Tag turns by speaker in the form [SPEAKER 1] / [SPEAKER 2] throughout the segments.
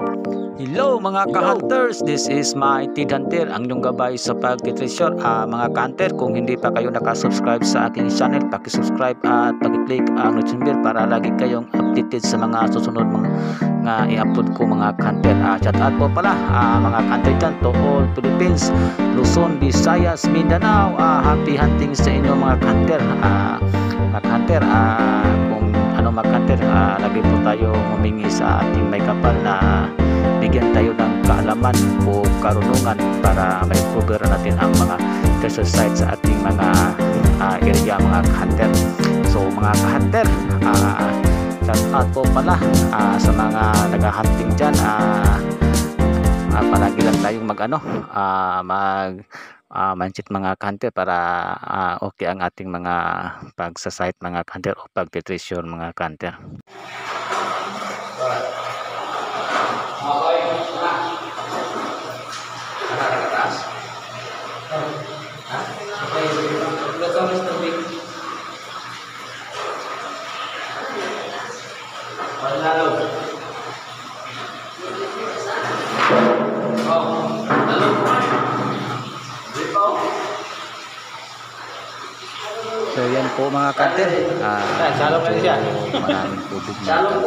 [SPEAKER 1] Hello mga ka-hunters, this is my Tid Hunter, ang inyong gabay sa pagtitreasure. Ah, mga ka-hunter, kung hindi pa kayo nakasubscribe sa aking channel, pakisubscribe at pakiclick ang notification bell para lagi kayong updated sa mga susunod mga nga i-upload ko mga ka-hunter. Ah, shout out po pala ah, mga ka-hunter dyan to all Philippines, Luzon, Visayas, Mindanao. Ah, happy hunting sa inyo mga ka-hunter. Ah, mga ka-hunter, ah, kung ano mga ka-hunter, ah, lagi po tayo humingi sa ating may kapal na bigyan tayo ng kaalaman o karunungan para ma-cover natin ang mga treasure sites sa ating mga ah, area mga hunter. So mga hunter, uh, shout out po pala ah, sa mga nag-hunting dyan. ah ah, palagi lang tayong mag ano, ah, mag ah, mindset mga hunter para ah, okay ang ating mga pagsa-site mga hunter o pag-treasure mga hunter. So yan po mga kanter. Ah, medyo maraming tubig na kanter.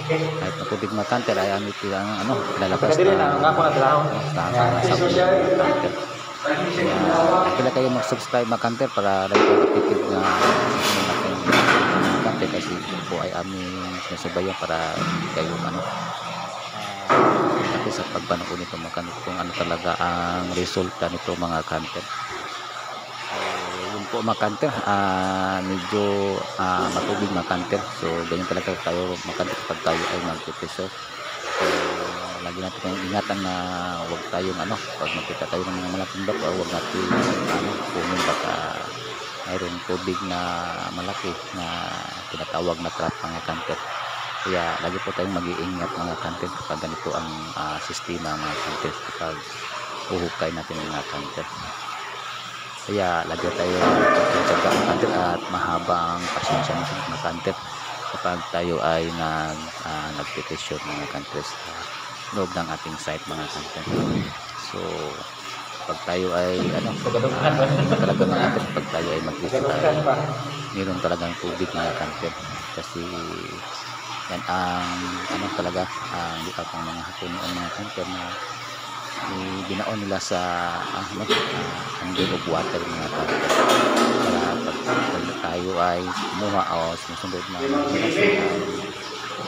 [SPEAKER 1] Kaya kahit na tubig mga kanter ay ang ito ang ano, lalabas
[SPEAKER 2] na, po trabaho.
[SPEAKER 1] tama na sa kanter. Kaya kailan kayo mag-subscribe mga kanter para lagi kayo updated na natin mga kanter kasi po ay aming sinasabayan para kayo ano ah, kasi sa pagpanood nito mga kanter kung ano talaga ang resulta nito mga kanter. Po mga kanter, ah, medyo ah, matubig mga kanter. So, ganyan talaga tayo mga kanter pag tayo ay mag-episode. So, lagi natin kayong ingatan na huwag tayong ano, pag makita tayo ng mga malaking baka, huwag natin ano, kunin baka mayroong tubig na malaki na tinatawag na trap mga kanter. Kaya lagi po tayong mag-iingat mga kanter kapag ganito ang ah, sistema mga kanter kapag uhukay natin mga kanter. Kaya lagi tayo magtutsaga ang kanter at mahaba ang pasensya ng mga kanter kapag tayo ay nag, uh, nagpetesyon mga kanter sa loob ng ating site mga kanter. So, pag tayo ay ano, uh, talaga mga kanter, pag tayo ay mag-visit ay meron talagang tubig mga kanter. Kasi yan ang ano talaga ang uh, ang mga hapon ng mga kanter na binaon nila sa ah, ano, uh, handle of water mga kanter para pag, pag tayo ay kumuha o sumusunod na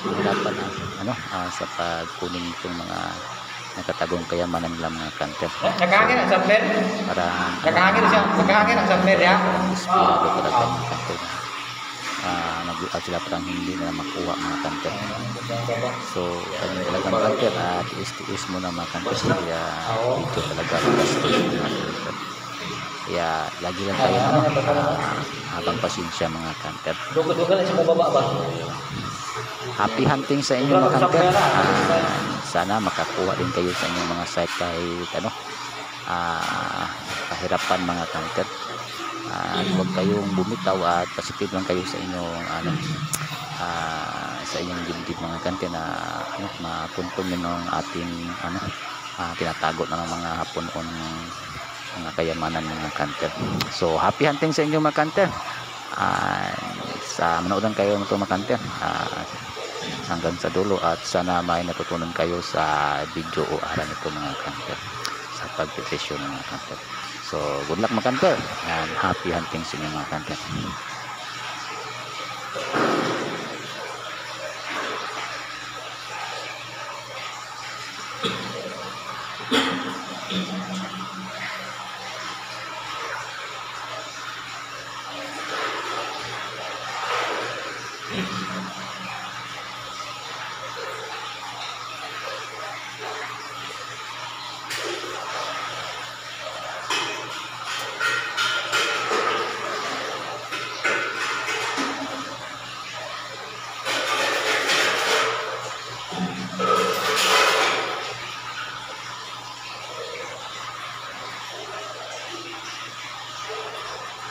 [SPEAKER 1] hirapan na ano, uh, sa pagkunin itong mga nakatagong kayamanan nila mga kanter
[SPEAKER 2] Nakahangin ang submer.
[SPEAKER 1] para
[SPEAKER 2] Nakahangin siya. Nakahangin ang submer ya.
[SPEAKER 1] Talaga mga kanter uh, nag-out sila parang hindi nila makuha mga kanter so ganun talaga mga kanter at tiis-tiis mo na mga kanter kaya dito talaga magastos mga kanter kaya lagi lang tayo ano, uh, habang pasensya mga kanter
[SPEAKER 2] na
[SPEAKER 1] happy hunting sa inyo mga kanter uh, sana makakuha din kayo sa inyong mga site kahit ano. Uh, kahirapan mga kanter at huwag kayong bumitaw at positive lang kayo sa inyong ano uh, sa inyong dibdib mga kante na ano, mapunto nyo ng ating ano uh, tinatago na ng mga hapon o ng mga kayamanan mga kante. So happy hunting sa inyong mga kante. Uh, sa manood kayo ng mga kante uh, hanggang sa dulo. At sana may natutunan kayo sa video o aral nito mga kante sa pagpipesyon ng mga kante So, good luck mga kanter. And happy hunting sa inyo mga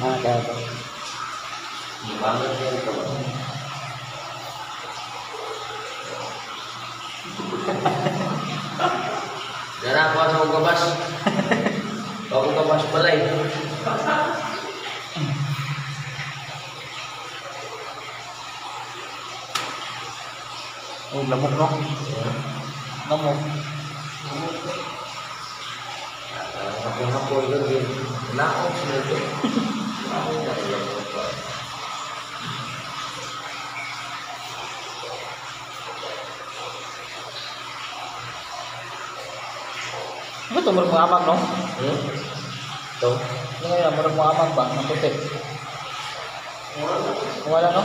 [SPEAKER 2] હા બરાબર જરા પાછો ઉગો
[SPEAKER 3] બસ ઉગો બસ બોલાય
[SPEAKER 2] Ôi là một nó Nó một Nó một
[SPEAKER 3] Nó một Nó một Nó Laong
[SPEAKER 2] sebagai
[SPEAKER 3] laong aman dong? Tuh, ini yang menurutmu aman bang, nakutip. Wala no?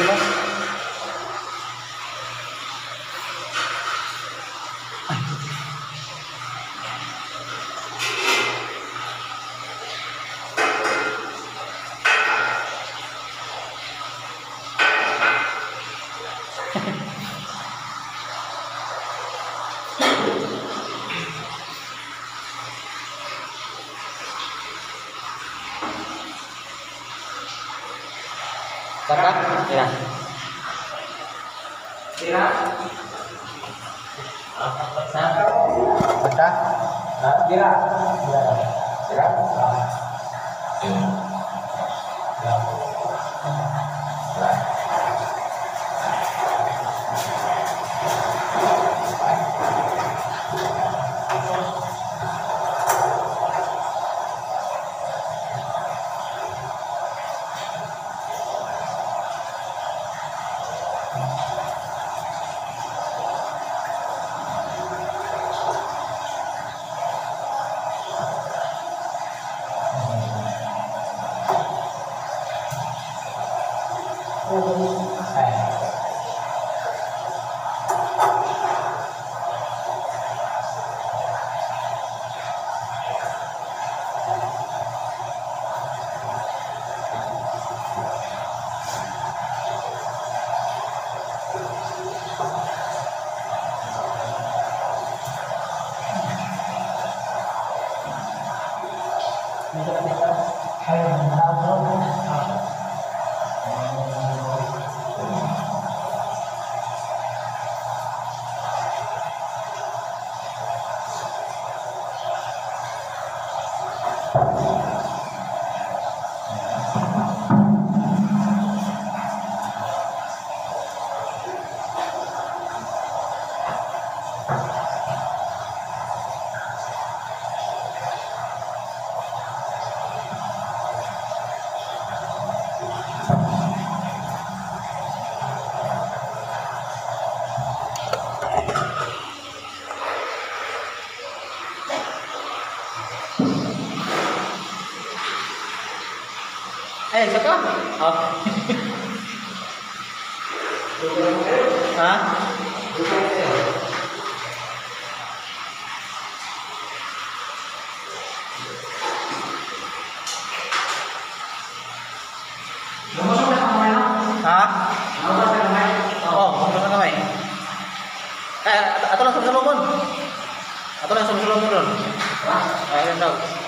[SPEAKER 3] sih mas? Kakak Ya.
[SPEAKER 2] kira, Ya. Apa? Apa? Ê, sao có? Ờ. Hả? langsung ke Atau langsung ke London? Ah, tahu.